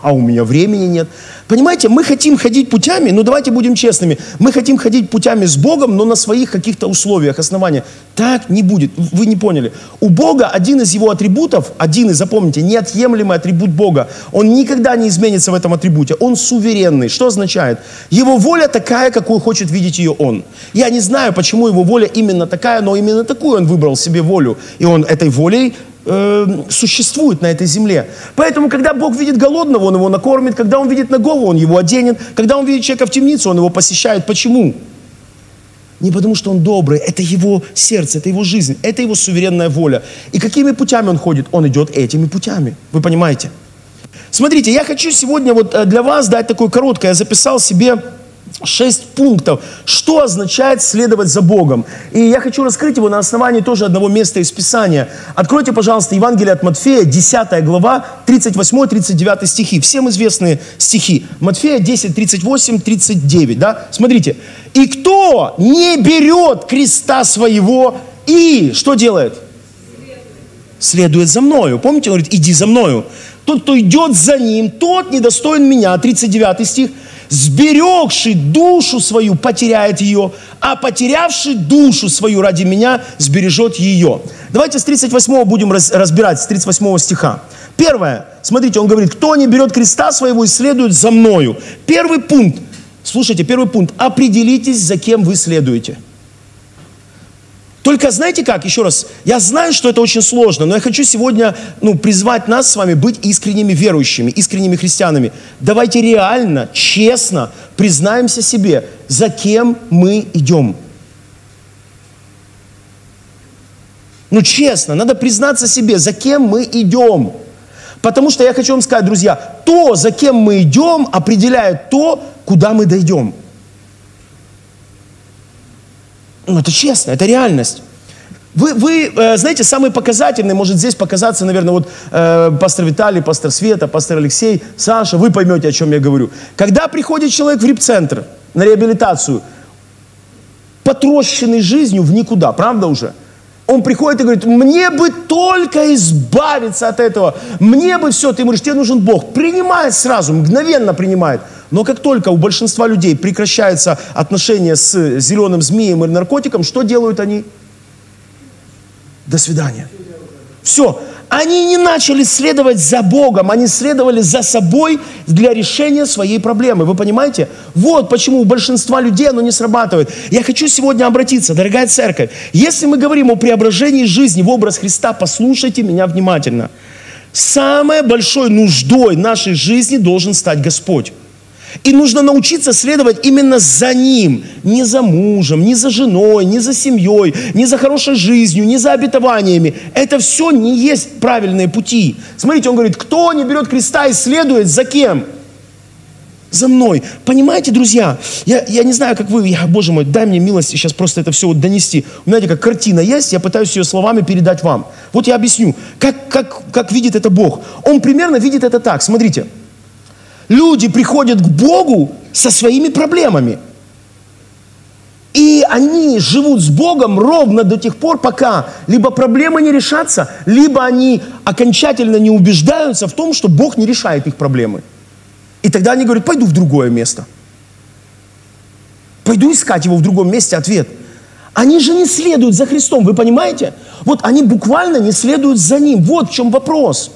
А у меня времени нет. Понимаете, мы хотим ходить путями, но давайте будем честными, мы хотим ходить путями с Богом, но на своих каких-то условиях, основаниях. Так не будет. Вы не поняли. У Бога один из его атрибутов, один из, запомните, неотъемлемый атрибут Бога. Он никогда не изменится в этом атрибуте. Он суверенный. Что означает? Его воля такая, какую хочет видеть ее он. Я не знаю, почему его воля именно такая, но именно такую он выбрал себе волю. И он этой волей э, существует на этой земле. Поэтому, когда Бог видит голодного, Он его накормит, когда Он видит нагого, Он его оденет, когда Он видит человека в темнице, Он его посещает. Почему? Не потому, что Он добрый, это Его сердце, это Его жизнь, это Его суверенная воля. И какими путями Он ходит? Он идет этими путями. Вы понимаете? Смотрите, я хочу сегодня вот э, для вас дать такое короткое, я записал себе шесть пунктов, что означает следовать за Богом. И я хочу раскрыть его на основании тоже одного места из Писания. Откройте, пожалуйста, Евангелие от Матфея, 10 глава, 38-39 стихи. Всем известные стихи. Матфея 10, 38, 39. Да? Смотрите. «И кто не берет креста своего и...» Что делает? Следует за мною. Помните, он говорит, иди за мною. Тот, кто идет за ним, тот недостоин меня. 39 стих сберегший душу свою, потеряет ее, а потерявший душу свою ради меня, сбережет ее. Давайте с 38 будем разбирать, с 38 стиха. Первое, смотрите, он говорит, кто не берет креста своего и следует за мною. Первый пункт, слушайте, первый пункт, определитесь, за кем вы следуете. Только знаете как, еще раз, я знаю, что это очень сложно, но я хочу сегодня ну, призвать нас с вами быть искренними верующими, искренними христианами. Давайте реально, честно признаемся себе, за кем мы идем. Ну честно, надо признаться себе, за кем мы идем. Потому что я хочу вам сказать, друзья, то, за кем мы идем, определяет то, куда мы дойдем. Ну, это честно, это реальность. Вы, вы э, знаете, самый показательный может здесь показаться, наверное, вот э, пастор Виталий, пастор Света, пастор Алексей, Саша, вы поймете, о чем я говорю. Когда приходит человек в рип-центр на реабилитацию, потрощенный жизнью в никуда, правда уже? Он приходит и говорит, мне бы только избавиться от этого, мне бы все, ты ему говоришь, тебе нужен Бог. Принимает сразу, мгновенно принимает. Но как только у большинства людей прекращаются отношения с зеленым змеем или наркотиком, что делают они? До свидания. Все. Они не начали следовать за Богом, они следовали за собой для решения своей проблемы. Вы понимаете? Вот почему у большинства людей оно не срабатывает. Я хочу сегодня обратиться, дорогая церковь. Если мы говорим о преображении жизни в образ Христа, послушайте меня внимательно. Самой большой нуждой нашей жизни должен стать Господь. И нужно научиться следовать именно за Ним. Не за мужем, не за женой, не за семьей, не за хорошей жизнью, не за обетованиями. Это все не есть правильные пути. Смотрите, он говорит, кто не берет креста и следует за кем? за мной. Понимаете, друзья, я, я не знаю, как вы, я, боже мой, дай мне милость сейчас просто это все вот донести. У меня как картина есть, я пытаюсь ее словами передать вам. Вот я объясню, как, как, как видит это Бог. Он примерно видит это так, смотрите. Люди приходят к Богу со своими проблемами. И они живут с Богом ровно до тех пор, пока либо проблемы не решатся, либо они окончательно не убеждаются в том, что Бог не решает их проблемы. И тогда они говорят, пойду в другое место. Пойду искать его в другом месте ответ. Они же не следуют за Христом, вы понимаете? Вот они буквально не следуют за Ним. Вот в чем вопрос.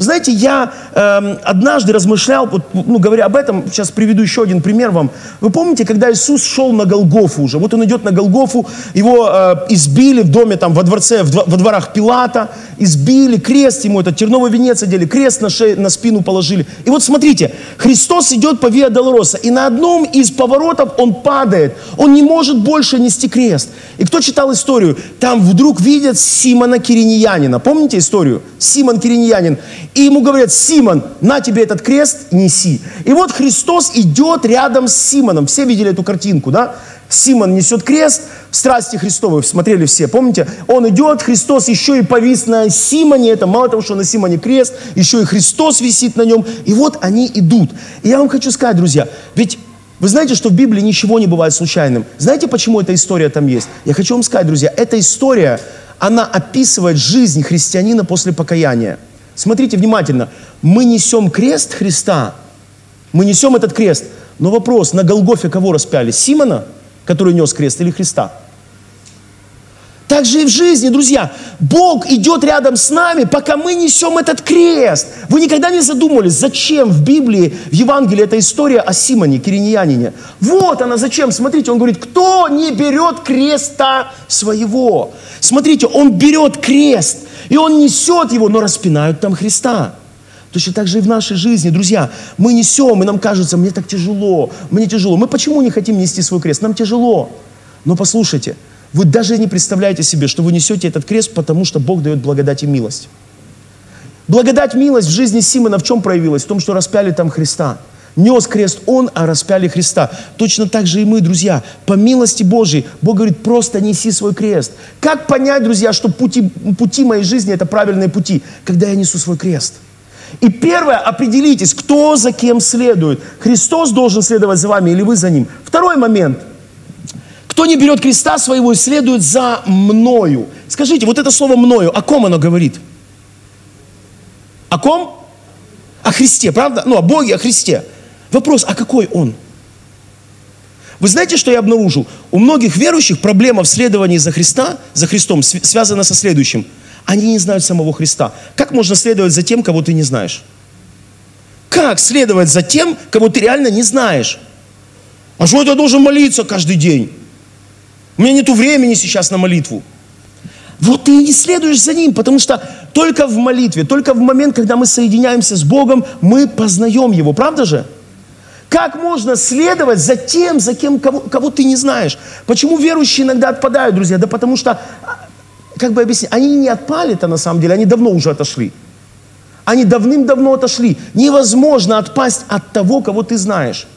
Знаете, я э, однажды размышлял, вот, ну, говоря об этом, сейчас приведу еще один пример вам. Вы помните, когда Иисус шел на Голгофу уже, вот он идет на Голгофу, его э, избили в доме, там, во дворце, в, во дворах Пилата, избили, крест ему, этот терновый венец одели, крест на, шею, на спину положили. И вот смотрите, Христос идет по Виа Долороса, и на одном из поворотов он падает, он не может больше нести крест. И кто читал историю? Там вдруг видят Симона Кириньянина. Помните историю? Симон Кириньянин. И ему говорят, Симон, на тебе этот крест, неси. И вот Христос идет рядом с Симоном. Все видели эту картинку, да? Симон несет крест, страсти Христовы, смотрели все, помните? Он идет, Христос еще и повис на Симоне, это мало того, что на Симоне крест, еще и Христос висит на нем, и вот они идут. И я вам хочу сказать, друзья, ведь вы знаете, что в Библии ничего не бывает случайным. Знаете, почему эта история там есть? Я хочу вам сказать, друзья, эта история, она описывает жизнь христианина после покаяния – Смотрите внимательно. Мы несем крест Христа. Мы несем этот крест. Но вопрос, на Голгофе кого распяли? Симона, который нес крест, или Христа? Так же и в жизни, друзья. Бог идет рядом с нами, пока мы несем этот крест. Вы никогда не задумывались, зачем в Библии, в Евангелии эта история о Симоне, кириньянине? Вот она зачем. Смотрите, он говорит, кто не берет креста своего? Смотрите, он берет крест. И он несет его, но распинают там Христа. Точно так же и в нашей жизни, друзья, мы несем, и нам кажется, мне так тяжело, мне тяжело. Мы почему не хотим нести свой крест? Нам тяжело. Но послушайте, вы даже не представляете себе, что вы несете этот крест, потому что Бог дает благодать и милость. Благодать, милость в жизни Симона в чем проявилась? В том, что распяли там Христа. Нес крест он, а распяли Христа. Точно так же и мы, друзья, по милости Божьей, Бог говорит, просто неси свой крест. Как понять, друзья, что пути, пути моей жизни это правильные пути? Когда я несу свой крест. И первое, определитесь, кто за кем следует. Христос должен следовать за вами или вы за ним. Второй момент. Кто не берет креста своего и следует за мною. Скажите, вот это слово мною, о ком оно говорит? О ком? О Христе, правда? Ну, о Боге, о Христе. Вопрос, а какой он? Вы знаете, что я обнаружил? У многих верующих проблема в следовании за Христа, за Христом связана со следующим. Они не знают самого Христа. Как можно следовать за тем, кого ты не знаешь? Как следовать за тем, кого ты реально не знаешь? А что я должен молиться каждый день? У меня нет времени сейчас на молитву. Вот ты и не следуешь за Ним, потому что только в молитве, только в момент, когда мы соединяемся с Богом, мы познаем Его. Правда же? Как можно следовать за тем, за кем, кого, кого ты не знаешь? Почему верующие иногда отпадают, друзья? Да потому что, как бы объяснить, они не отпали-то на самом деле, они давно уже отошли. Они давным-давно отошли. Невозможно отпасть от того, кого ты знаешь.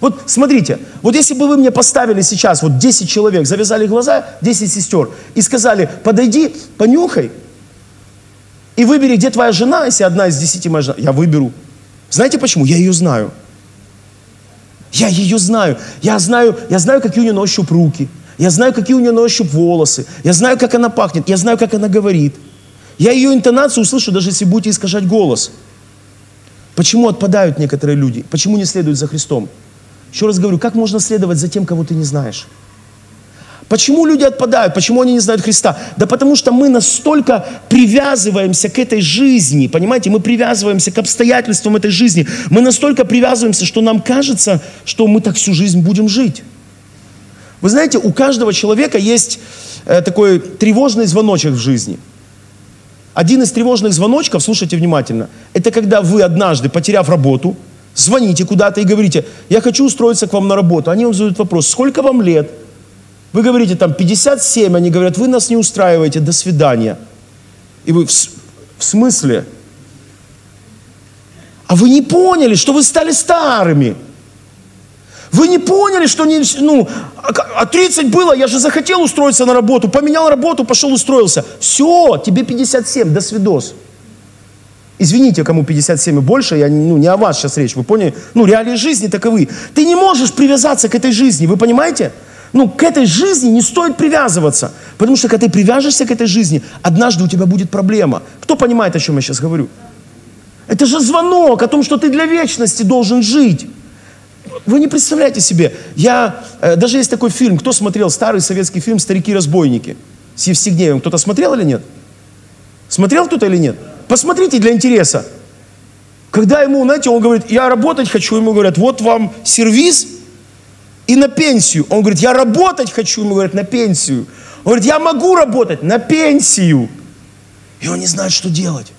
Вот смотрите, вот если бы вы мне поставили сейчас, вот 10 человек, завязали глаза, 10 сестер, и сказали, подойди, понюхай, и выбери, где твоя жена, если одна из 10 моя жена, я выберу. Знаете почему? Я ее знаю. Я ее знаю. Я знаю, я знаю, какие у нее на ощупь руки. Я знаю, какие у нее на ощупь волосы. Я знаю, как она пахнет. Я знаю, как она говорит. Я ее интонацию услышу, даже если будете искажать голос. Почему отпадают некоторые люди? Почему не следуют за Христом? Еще раз говорю, как можно следовать за тем, кого ты не знаешь? Почему люди отпадают? Почему они не знают Христа? Да потому что мы настолько привязываемся к этой жизни, понимаете? Мы привязываемся к обстоятельствам этой жизни. Мы настолько привязываемся, что нам кажется, что мы так всю жизнь будем жить. Вы знаете, у каждого человека есть э, такой тревожный звоночек в жизни. Один из тревожных звоночков, слушайте внимательно, это когда вы однажды, потеряв работу, звоните куда-то и говорите, я хочу устроиться к вам на работу. Они вам задают вопрос, сколько вам лет? Вы говорите там 57, они говорят, вы нас не устраиваете, до свидания. И вы в, в смысле? А вы не поняли, что вы стали старыми. Вы не поняли, что не, ну, а 30 было, я же захотел устроиться на работу, поменял работу, пошел устроился. Все, тебе 57, до свидос. Извините, кому 57 и больше, я ну, не о вас сейчас речь, вы поняли? Ну, реалии жизни таковы. Ты не можешь привязаться к этой жизни, вы понимаете? Ну, к этой жизни не стоит привязываться. Потому что, когда ты привяжешься к этой жизни, однажды у тебя будет проблема. Кто понимает, о чем я сейчас говорю? Это же звонок о том, что ты для вечности должен жить. Вы не представляете себе, я, э, даже есть такой фильм, кто смотрел старый советский фильм «Старики-разбойники» с Евстигнеевым, кто-то смотрел или нет? Смотрел кто-то или нет? Посмотрите для интереса. Когда ему, знаете, он говорит, я работать хочу, ему говорят, вот вам сервис, и на пенсию. Он говорит, я работать хочу, ему говорят, на пенсию. Он говорит, я могу работать на пенсию. И он не знает, что делать.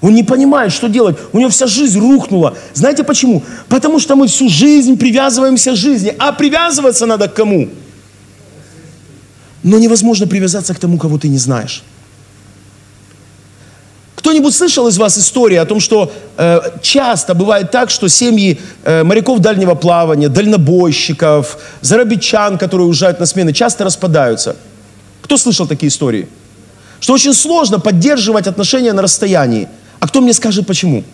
Он не понимает, что делать. У него вся жизнь рухнула. Знаете почему? Потому что мы всю жизнь привязываемся к жизни. А привязываться надо к кому? Но невозможно привязаться к тому, кого ты не знаешь. Кто-нибудь слышал из вас истории о том, что э, часто бывает так, что семьи э, моряков дальнего плавания, дальнобойщиков, зарабичан, которые уезжают на смены, часто распадаются? Кто слышал такие истории? Что очень сложно поддерживать отношения на расстоянии. А кто мне скажет почему?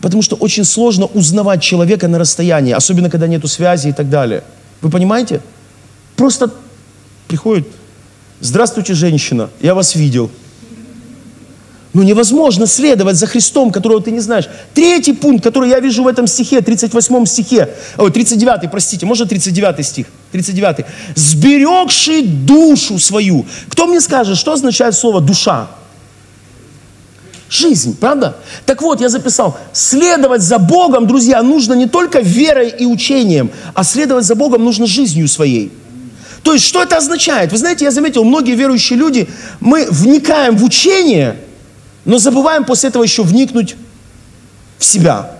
Потому что очень сложно узнавать человека на расстоянии, особенно когда нету связи и так далее. Вы понимаете? Просто приходит Здравствуйте, женщина, я вас видел. Ну невозможно следовать за Христом, которого ты не знаешь. Третий пункт, который я вижу в этом стихе, 38 стихе, ой, 39, простите, можно 39 стих, 39. «Сберегший душу свою». Кто мне скажет, что означает слово «душа»? Жизнь, правда? Так вот, я записал, следовать за Богом, друзья, нужно не только верой и учением, а следовать за Богом нужно жизнью своей. То есть, что это означает? Вы знаете, я заметил, многие верующие люди, мы вникаем в учение, но забываем после этого еще вникнуть в себя.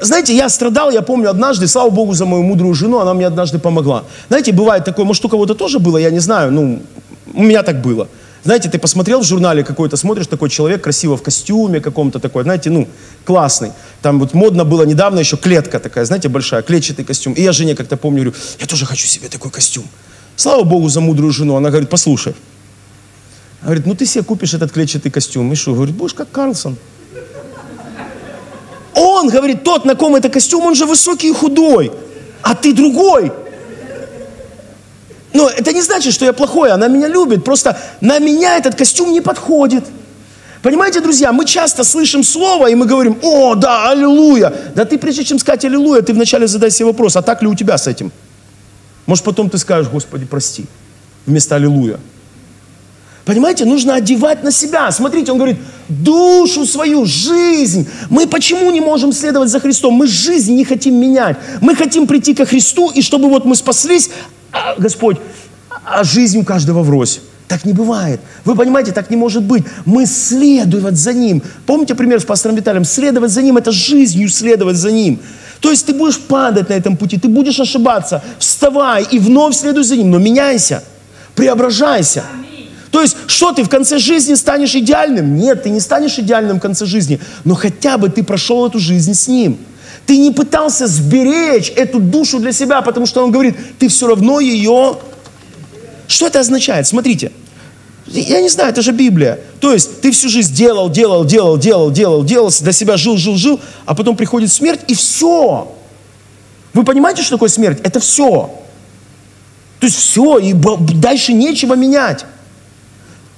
Знаете, я страдал, я помню однажды, слава Богу за мою мудрую жену, она мне однажды помогла. Знаете, бывает такое, может у кого-то тоже было, я не знаю, ну, у меня так было. Знаете, ты посмотрел в журнале какой-то, смотришь, такой человек красиво в костюме каком-то такой, знаете, ну, классный. Там вот модно было недавно еще клетка такая, знаете, большая, клетчатый костюм. И я жене как-то помню, говорю, я тоже хочу себе такой костюм. Слава Богу за мудрую жену. Она говорит, послушай. Она говорит, ну ты себе купишь этот клетчатый костюм. И что? Говорит, будешь как Карлсон. Он, говорит, тот, на ком это костюм, он же высокий и худой. А ты другой. Но это не значит, что я плохой, она меня любит. Просто на меня этот костюм не подходит. Понимаете, друзья, мы часто слышим слово, и мы говорим, о, да, аллилуйя. Да ты прежде чем сказать аллилуйя, ты вначале задай себе вопрос, а так ли у тебя с этим? Может, потом ты скажешь, Господи, прости, вместо аллилуйя. Понимаете, нужно одевать на себя. Смотрите, он говорит, душу свою, жизнь. Мы почему не можем следовать за Христом? Мы жизнь не хотим менять. Мы хотим прийти ко Христу, и чтобы вот мы спаслись, Господь, а жизнь у каждого врозь. Так не бывает. Вы понимаете, так не может быть. Мы следовать за Ним. Помните пример с пастором Виталием? Следовать за Ним – это жизнью следовать за Ним. То есть ты будешь падать на этом пути, ты будешь ошибаться. Вставай и вновь следуй за Ним, но меняйся, преображайся. То есть, что ты в конце жизни станешь идеальным? Нет, ты не станешь идеальным в конце жизни, но хотя бы ты прошел эту жизнь с Ним. Ты не пытался сберечь эту душу для себя, потому что он говорит, ты все равно ее... Что это означает? Смотрите, я не знаю, это же Библия. То есть ты всю жизнь делал, делал, делал, делал, делал, делал, для себя жил, жил, жил, а потом приходит смерть и все. Вы понимаете, что такое смерть? Это все. То есть все, и дальше нечего менять.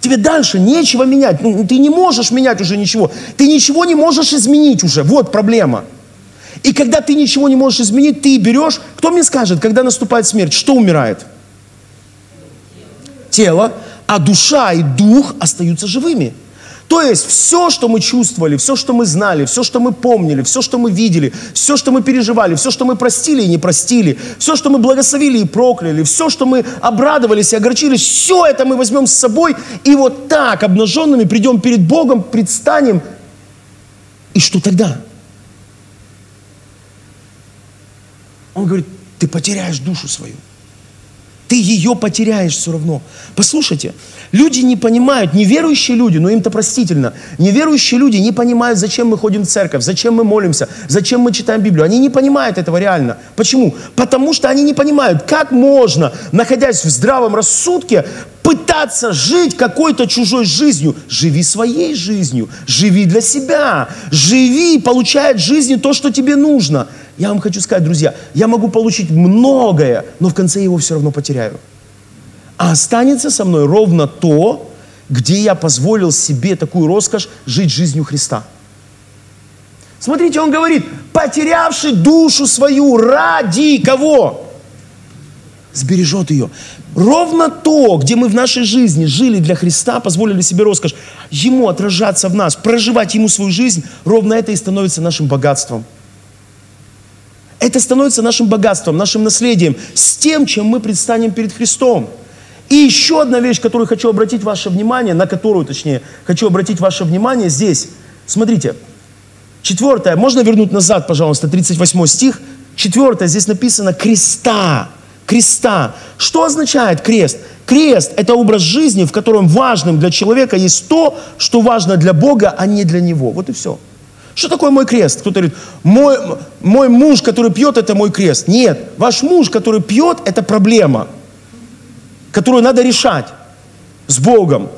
Тебе дальше нечего менять. Ну, ты не можешь менять уже ничего. Ты ничего не можешь изменить уже. Вот проблема. И когда ты ничего не можешь изменить, ты берешь, кто мне скажет, когда наступает смерть, что умирает? Тело, а душа и дух остаются живыми. То есть все, что мы чувствовали, все, что мы знали, все, что мы помнили, все, что мы видели, все, что мы переживали, все, что мы простили и не простили, все, что мы благословили и прокляли, все, что мы обрадовались и огорчились, все это мы возьмем с собой и вот так обнаженными придем перед Богом, предстанем. И что тогда? Он говорит, ты потеряешь душу свою. Ты ее потеряешь все равно. Послушайте, люди не понимают, неверующие люди, но им-то простительно, неверующие люди не понимают, зачем мы ходим в церковь, зачем мы молимся, зачем мы читаем Библию. Они не понимают этого реально. Почему? Потому что они не понимают, как можно, находясь в здравом рассудке, пытаться жить какой-то чужой жизнью. Живи своей жизнью, живи для себя, живи, получай от жизни то, что тебе нужно. Я вам хочу сказать, друзья, я могу получить многое, но в конце его все равно потеряю. А останется со мной ровно то, где я позволил себе такую роскошь жить жизнью Христа. Смотрите, он говорит, потерявший душу свою ради кого? Сбережет ее. Ровно то, где мы в нашей жизни жили для Христа, позволили себе роскошь, Ему отражаться в нас, проживать Ему свою жизнь, ровно это и становится нашим богатством – это становится нашим богатством, нашим наследием, с тем, чем мы предстанем перед Христом. И еще одна вещь, которую хочу обратить ваше внимание, на которую, точнее, хочу обратить ваше внимание здесь. Смотрите, четвертое, можно вернуть назад, пожалуйста, 38 стих. Четвертое, здесь написано креста. Креста. Что означает крест? Крест – это образ жизни, в котором важным для человека есть то, что важно для Бога, а не для него. Вот и все. Что такое мой крест? Кто-то говорит, мой, мой муж, который пьет, это мой крест. Нет, ваш муж, который пьет, это проблема, которую надо решать с Богом.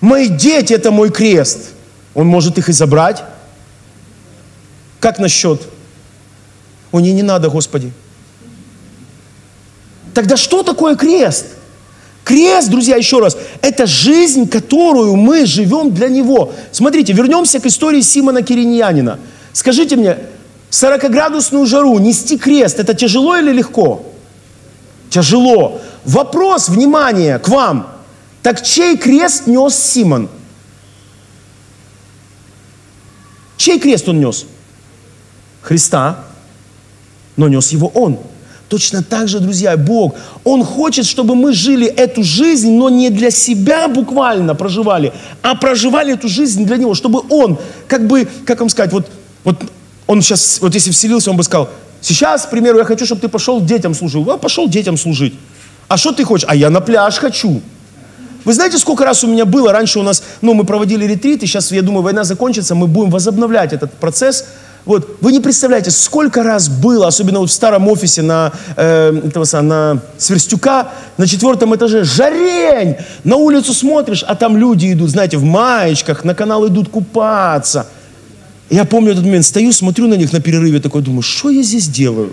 Мои дети – это мой крест. Он может их и забрать. Как насчет? О, не, не надо, Господи. Тогда что такое крест? Крест, друзья, еще раз, это жизнь, которую мы живем для Него. Смотрите, вернемся к истории Симона Кириньянина. Скажите мне, 40-градусную жару нести крест, это тяжело или легко? Тяжело. Вопрос, внимание, к вам. Так чей крест нес Симон? Чей крест он нес? Христа, но нес его он. Точно так же, друзья, Бог, Он хочет, чтобы мы жили эту жизнь, но не для себя буквально проживали, а проживали эту жизнь для Него, чтобы Он, как бы, как вам сказать, вот, вот Он сейчас, вот если вселился, Он бы сказал, сейчас, к примеру, я хочу, чтобы ты пошел детям служил. А, пошел детям служить. А что ты хочешь? А я на пляж хочу. Вы знаете, сколько раз у меня было? Раньше у нас, ну, мы проводили ретрит, и сейчас, я думаю, война закончится, мы будем возобновлять этот процесс – вот, вы не представляете, сколько раз было, особенно вот в старом офисе на, э, этого, на Сверстюка, на четвертом этаже, жарень! На улицу смотришь, а там люди идут, знаете, в маечках, на канал идут купаться. Я помню этот момент, стою, смотрю на них на перерыве, такой думаю, что я здесь делаю?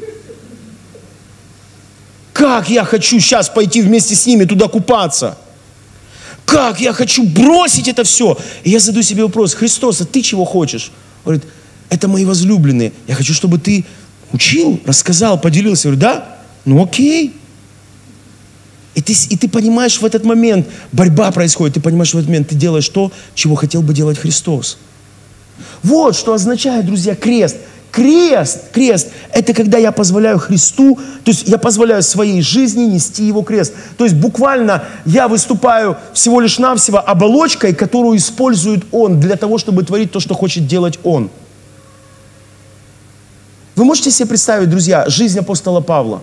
Как я хочу сейчас пойти вместе с ними туда купаться? Как я хочу бросить это все? И я задаю себе вопрос, Христос, а ты чего хочешь? Он говорит, это мои возлюбленные. Я хочу, чтобы ты учил, рассказал, поделился. Я говорю, да? Ну окей. И ты, и ты понимаешь в этот момент, борьба происходит, ты понимаешь в этот момент, ты делаешь то, чего хотел бы делать Христос. Вот что означает, друзья, крест. Крест, крест, это когда я позволяю Христу, то есть я позволяю своей жизни нести Его крест. То есть буквально я выступаю всего лишь навсего оболочкой, которую использует Он для того, чтобы творить то, что хочет делать Он. Вы можете себе представить, друзья, жизнь апостола Павла?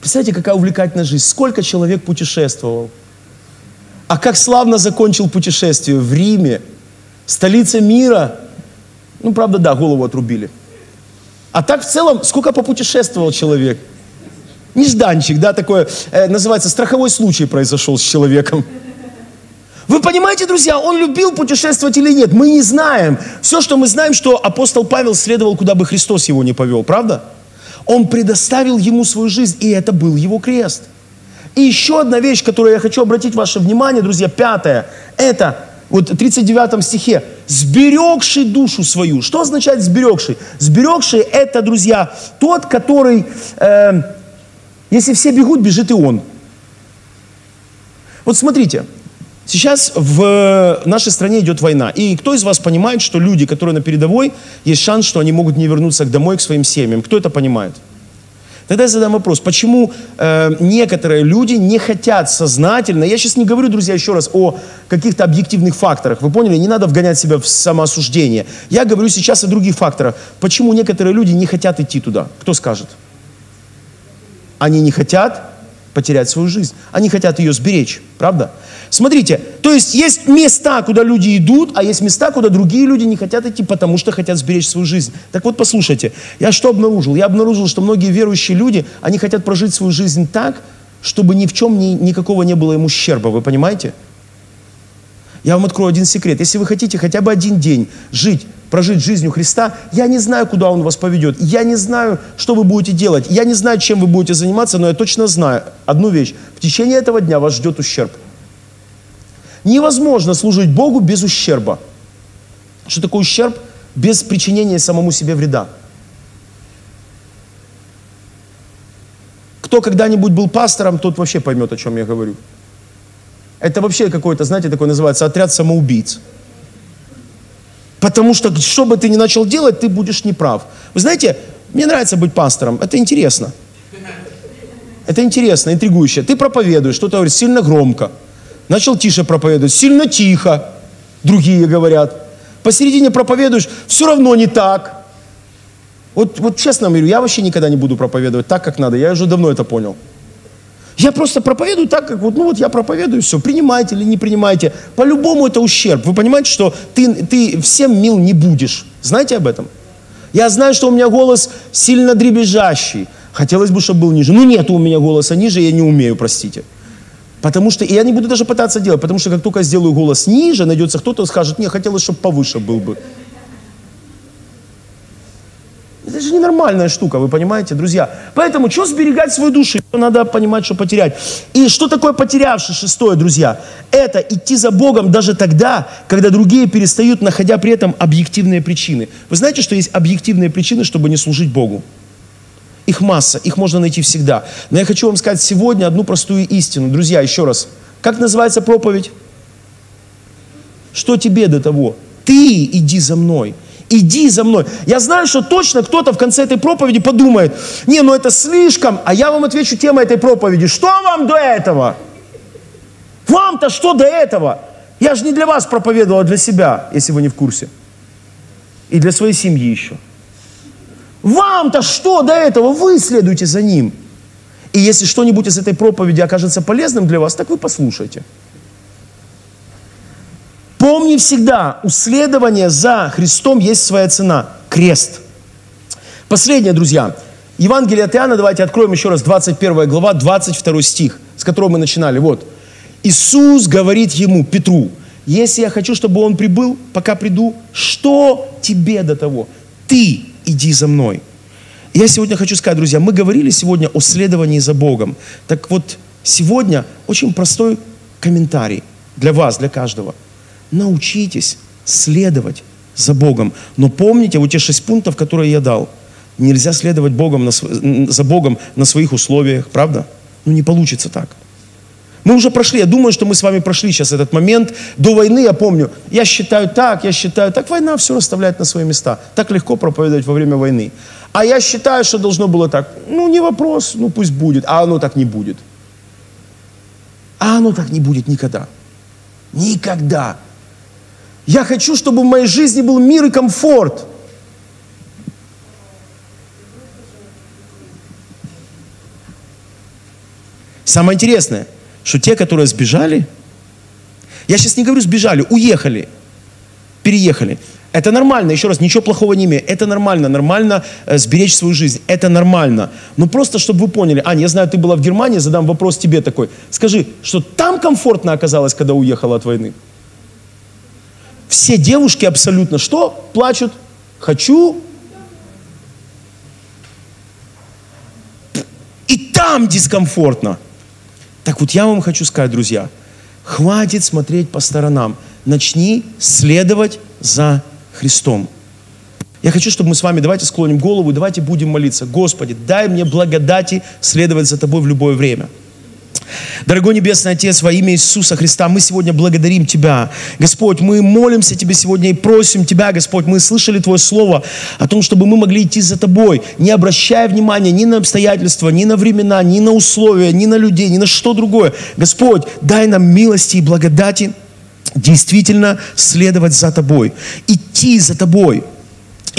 Представьте, какая увлекательная жизнь. Сколько человек путешествовал. А как славно закончил путешествие в Риме, столице мира. Ну, правда, да, голову отрубили. А так в целом, сколько попутешествовал человек? Нежданчик, да, такое, э, называется, страховой случай произошел с человеком. Вы понимаете, друзья, он любил путешествовать или нет? Мы не знаем. Все, что мы знаем, что апостол Павел следовал, куда бы Христос его не повел, правда? Он предоставил ему свою жизнь, и это был его крест. И еще одна вещь, которую я хочу обратить ваше внимание, друзья, пятая, это Вот в 39 стихе, сберегший душу свою. Что означает сберегший? Сберегший это, друзья, тот, который, э, если все бегут, бежит и он. Вот смотрите, сейчас в нашей стране идет война. И кто из вас понимает, что люди, которые на передовой, есть шанс, что они могут не вернуться домой к своим семьям? Кто это понимает? Тогда я задам вопрос, почему э, некоторые люди не хотят сознательно, я сейчас не говорю, друзья, еще раз о каких-то объективных факторах, вы поняли, не надо вгонять себя в самоосуждение. Я говорю сейчас о других факторах. Почему некоторые люди не хотят идти туда? Кто скажет? Они не хотят потерять свою жизнь. Они хотят ее сберечь, правда? Смотрите, то есть есть места, куда люди идут, а есть места, куда другие люди не хотят идти, потому что хотят сберечь свою жизнь. Так вот, послушайте, я что обнаружил? Я обнаружил, что многие верующие люди, они хотят прожить свою жизнь так, чтобы ни в чем ни, никакого не было им ущерба, вы понимаете? Я вам открою один секрет. Если вы хотите хотя бы один день жить, прожить жизнью Христа, я не знаю, куда Он вас поведет. Я не знаю, что вы будете делать. Я не знаю, чем вы будете заниматься, но я точно знаю одну вещь. В течение этого дня вас ждет ущерб. Невозможно служить Богу без ущерба. Что такое ущерб? Без причинения самому себе вреда. Кто когда-нибудь был пастором, тот вообще поймет, о чем я говорю. Это вообще какой-то, знаете, такой называется отряд самоубийц. Потому что, что бы ты ни начал делать, ты будешь неправ. Вы знаете, мне нравится быть пастором, это интересно. Это интересно, интригующе. Ты проповедуешь, что-то говоришь сильно громко. Начал тише проповедовать, сильно тихо, другие говорят. Посередине проповедуешь, все равно не так. Вот, вот честно говорю, я вообще никогда не буду проповедовать так, как надо. Я уже давно это понял. Я просто проповедую так, как вот, ну вот я проповедую, все, принимайте или не принимайте. По-любому это ущерб. Вы понимаете, что ты, ты всем мил не будешь. Знаете об этом? Я знаю, что у меня голос сильно дребезжащий. Хотелось бы, чтобы был ниже. Ну нет у меня голоса ниже, я не умею, простите. Потому что, и я не буду даже пытаться делать, потому что как только сделаю голос ниже, найдется кто-то, скажет, не, хотелось, чтобы повыше был бы. Это же ненормальная штука, вы понимаете, друзья. Поэтому, что сберегать свою душу? Надо понимать, что потерять. И что такое потерявший, шестое, друзья? Это идти за Богом даже тогда, когда другие перестают, находя при этом объективные причины. Вы знаете, что есть объективные причины, чтобы не служить Богу? Их масса, их можно найти всегда. Но я хочу вам сказать сегодня одну простую истину. Друзья, еще раз. Как называется проповедь? Что тебе до того? Ты иди за мной. Иди за мной. Я знаю, что точно кто-то в конце этой проповеди подумает, не, ну это слишком, а я вам отвечу тема этой проповеди. Что вам до этого? Вам-то что до этого? Я же не для вас проповедовал, а для себя, если вы не в курсе. И для своей семьи еще. Вам-то что до этого? Вы следуйте за ним. И если что-нибудь из этой проповеди окажется полезным для вас, так вы послушайте. Помни всегда, у следования за Христом есть своя цена – крест. Последнее, друзья. Евангелие от Иоанна, давайте откроем еще раз, 21 глава, 22 стих, с которого мы начинали. Вот. Иисус говорит ему, Петру, если я хочу, чтобы он прибыл, пока приду, что тебе до того? Ты иди за мной. Я сегодня хочу сказать, друзья, мы говорили сегодня о следовании за Богом. Так вот, сегодня очень простой комментарий для вас, для каждого. Научитесь следовать за Богом. Но помните вот те шесть пунктов, которые я дал. Нельзя следовать Богом на, за Богом на своих условиях, правда? Ну не получится так. Мы уже прошли, я думаю, что мы с вами прошли сейчас этот момент. До войны, я помню, я считаю так, я считаю так. Война все расставляет на свои места. Так легко проповедовать во время войны. А я считаю, что должно было так. Ну, не вопрос, ну пусть будет. А оно так не будет. А оно так не будет никогда. Никогда. Я хочу, чтобы в моей жизни был мир и комфорт. Самое интересное – что те, которые сбежали, я сейчас не говорю сбежали, уехали, переехали. Это нормально, еще раз, ничего плохого не имею. Это нормально, нормально э, сберечь свою жизнь. Это нормально. Но просто, чтобы вы поняли, Аня, я знаю, ты была в Германии, задам вопрос тебе такой. Скажи, что там комфортно оказалось, когда уехала от войны? Все девушки абсолютно что? Плачут. Хочу. И там дискомфортно. Так вот я вам хочу сказать, друзья, хватит смотреть по сторонам. начни следовать за Христом. Я хочу, чтобы мы с вами, давайте склоним голову, давайте будем молиться. Господи, дай мне благодати следовать за Тобой в любое время. Дорогой Небесный Отец, во имя Иисуса Христа, мы сегодня благодарим Тебя. Господь, мы молимся Тебе сегодня и просим Тебя, Господь, мы слышали Твое Слово о том, чтобы мы могли идти за Тобой, не обращая внимания ни на обстоятельства, ни на времена, ни на условия, ни на людей, ни на что другое. Господь, дай нам милости и благодати действительно следовать за Тобой, идти за Тобой –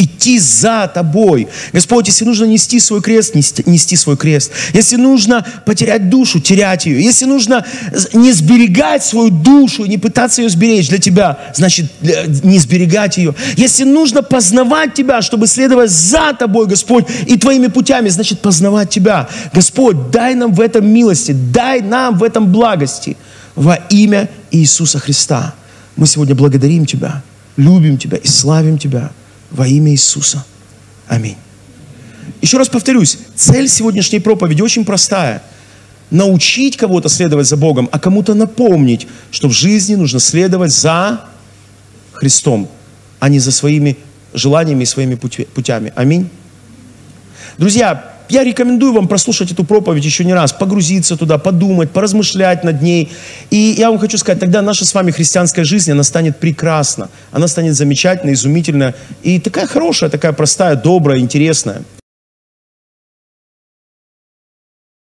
идти за тобой. Господь, если нужно нести свой крест, нести, нести свой крест. Если нужно потерять душу, терять ее. Если нужно не сберегать свою душу, не пытаться ее сберечь для тебя, значит, не сберегать ее. Если нужно познавать тебя, чтобы следовать за тобой, Господь, и твоими путями, значит, познавать тебя. Господь, дай нам в этом милости, дай нам в этом благости во имя Иисуса Христа. Мы сегодня благодарим Тебя, любим Тебя и славим Тебя во имя Иисуса. Аминь. Еще раз повторюсь, цель сегодняшней проповеди очень простая. Научить кого-то следовать за Богом, а кому-то напомнить, что в жизни нужно следовать за Христом, а не за своими желаниями и своими путями. Аминь. Друзья, я рекомендую вам прослушать эту проповедь еще не раз, погрузиться туда, подумать, поразмышлять над ней. И я вам хочу сказать, тогда наша с вами христианская жизнь, она станет прекрасна, она станет замечательной, изумительной и такая хорошая, такая простая, добрая, интересная.